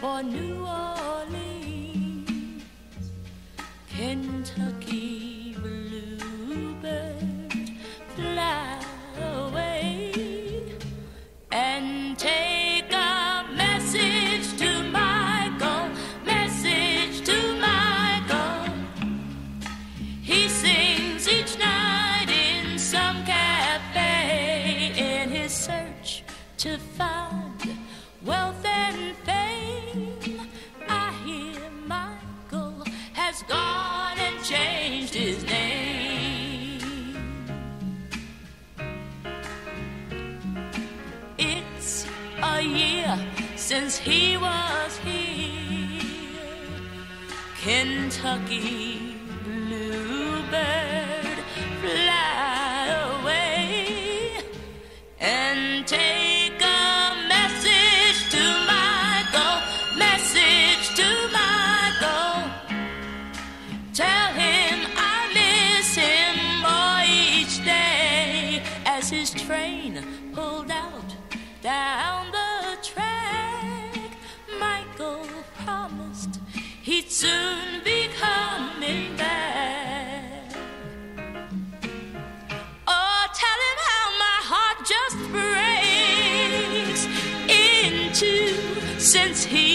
for New Orleans, Kentucky bluebird, fly away and take a message to Michael, message to Michael. He sings each night in some cafe in his search to find wealth and fame. I hear Michael has gone and changed his name. It's a year since he was here. Kentucky bluebird, fly away and take as train pulled out down the track. Michael promised he'd soon be coming back. Oh, tell him how my heart just breaks into since he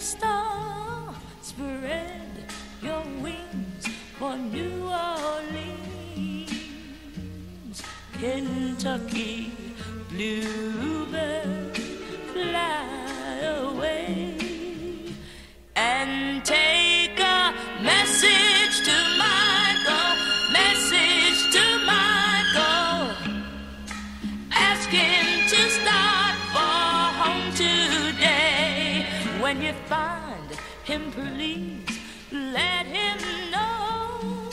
star. Spread your wings for New Orleans, Kentucky bluebird, When you find him, please let him know,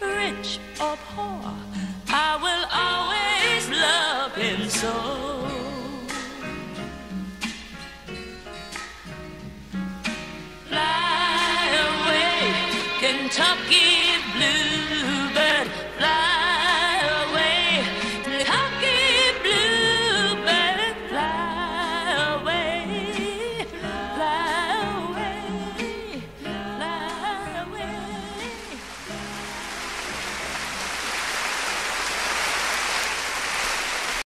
rich or poor, I will always love him so. Fly away, Kentucky